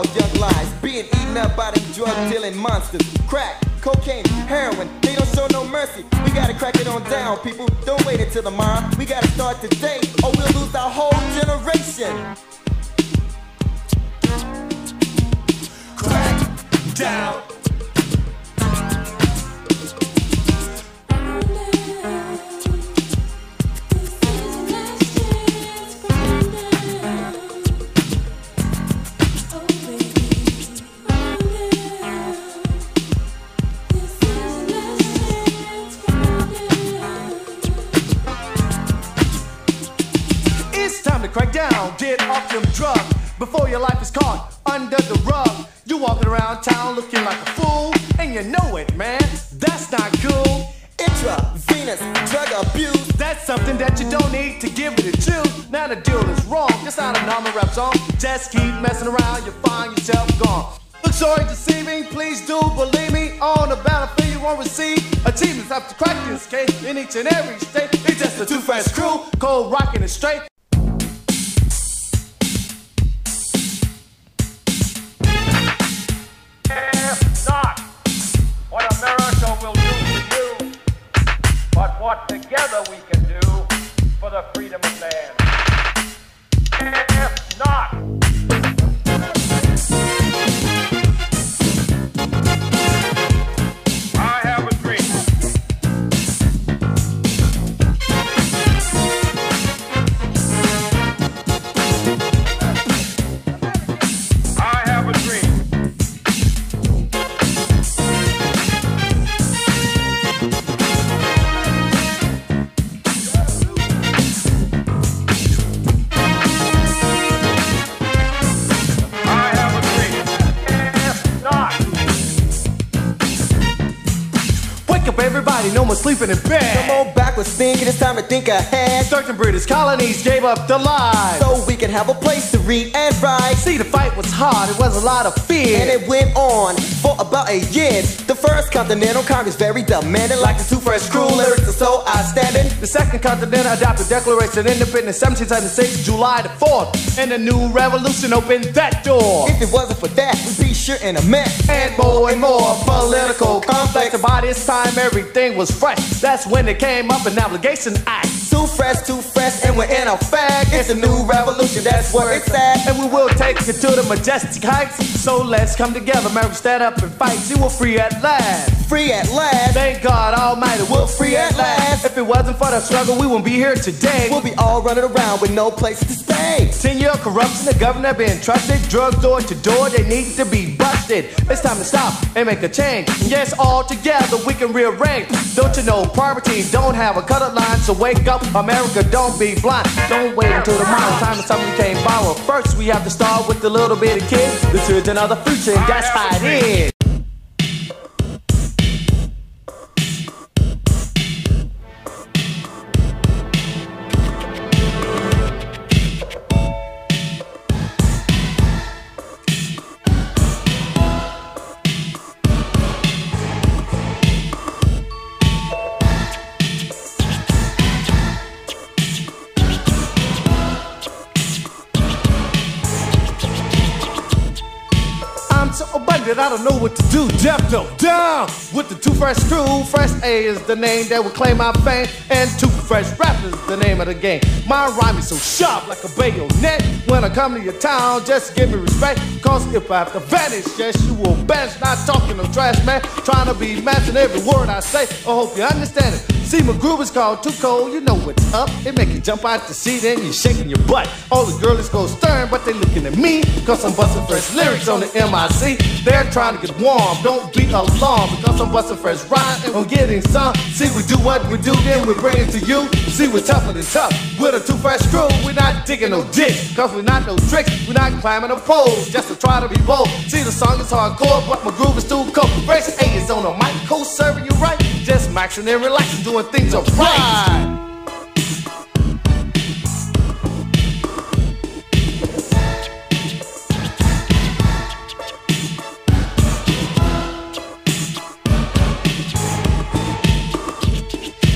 called young lies. Being eaten up by the drug dealing monsters. Crack, cocaine, heroin, they don't show no mercy. We gotta crack it on down, people. Don't wait until tomorrow. We gotta start today, or we'll lose our whole generation. Crack down. Crack down, get off them drugs before your life is caught under the rug. You walking around town looking like a fool, and you know it, man. That's not cool. Intravenous drug abuse. That's something that you don't need to give it a chew. Now the deal is wrong. It's not a normal rap song. Just keep messing around, you'll find yourself gone. Look sorry deceiving, please do believe me. On the battlefield you won't receive achievements after crack this case in each and every state. It's just a two fresh crew, cold rocking it straight. What together we can do for the freedom of man. No more sleeping in bed. No more backwards thinking, it's time to think ahead. Certain British colonies gave up their lives. So we could have a place to read and write. See, the fight was hard, it was a lot of fear. And it went on for about a year. The first Continental Congress very demanding, like the two fresh crew lyrics are so outstanding. The second Continental adopted Declaration of Independence 1776, July the 4th. And the new revolution opened that door. If it wasn't for that, we'd be in a mess. And more and more political complex. And by this time, everything everything was fresh. That's when it came up an obligation act. Too fresh, too fresh, and we're in effect. It's a new revolution, that's where it's at. And we will take it to the majestic heights. So let's come together, man, stand up and fight. See, we're free at last. Free at last. Thank God Almighty, we're free at last. If it wasn't for the struggle, we wouldn't be here today. We'll be all running around with no place to stay. Ten year corruption, the governor being trusted. Drugs door to door, they need to be busted. It's time to stop and make a change. yes, all together we can rearrange. Don't you know poverty don't have a cutout line? So wake up, America, don't be blind. Don't wait until tomorrow. Time to something came borrow. First, we have to start with the little bit of kids, the children of the future, and that's how it is. I don't know what to do. Defto down with the two fresh crew. Fresh A is the name that will claim my fame, and two fresh rappers the name of the game. My rhyme is so sharp like a bayonet. When I come to your town, just give me respect. Cause if I have to vanish, yes, you will vanish. Not talking no trash, man. Trying to be matching every word I say. I hope you understand it. See, my groove is called Too Cold, you know what's up. It make you jump out the seat and you shaking your butt. All the girls go stern, but they looking at me. Cause I'm busting fresh lyrics on the MIC. They're trying to get warm, don't be alarmed. Because I'm busting fresh rhymes and I'm getting some. See, we do what we do, then we bring it to you. See, we're tougher than tough. With a two fresh crew, we're not digging no dick. Cause we're not no tricks, we're not climbing a pole just to try to be bold. See, the song is hardcore, but my groove is too cold. Fresh A is on the mic, co serving you right. Just maxing and relaxing, doing things are right.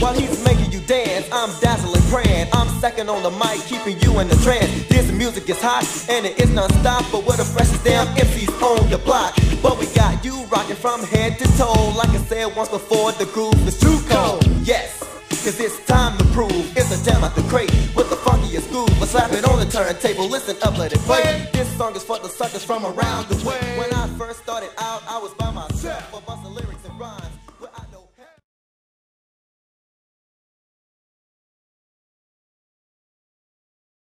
While he's making you dance, I'm dazzling praying. I'm second on the mic, keeping you in the trance. This music is hot and it is non-stop, but we're the freshest damn MCs on the block. But we got you rocking from head to toe. Like I said once before, the groove is too cold. Yes. Cause it's time to prove it's a jam at the crate with the funkiest groove. Let's slap it on the turntable. Listen up, let it play. This song is for the suckers from around the way. When I first started out, I was by myself, but busting lyrics.